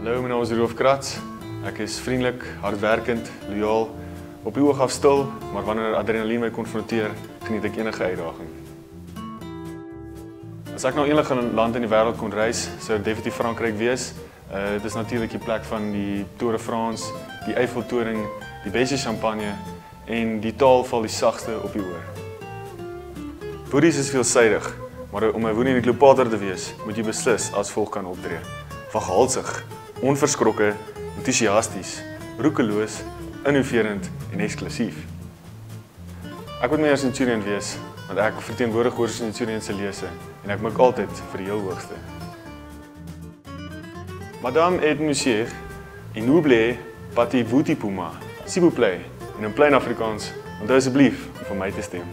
Hallo, my naam is Roof Krats. Ek is vriendelik, hardwerkend, loyaal, op die oog af stil, maar wanneer adrenalien my konfronteer, geniet ek enige uitdaging. As ek nou enige land in die wêreld kon reis, sou dit definitief Frankryk wees. Uh dit is natuurlik die plek van die Tour de France, die Eiffeltoring, die beste champagne en die taal val die sagste op die oor. Boedies is veelsidig, maar om 'n woenie Kleopatra te wees, moet jy beslis as volg kan optree. Waghalsig, onverskrokke, entoesiasties, roekeloos, innoverend en eksklusief. Ek moet my as Centurion wees, want ek verteenwoordig oor Centurion se lese en ek maak altyd vir die heel hoogste. Madame et monsieur, inoubliez pati vuti puma. S'il vous plaît, in 'n plain Afrikaans, onthou asseblief om vir my te stem.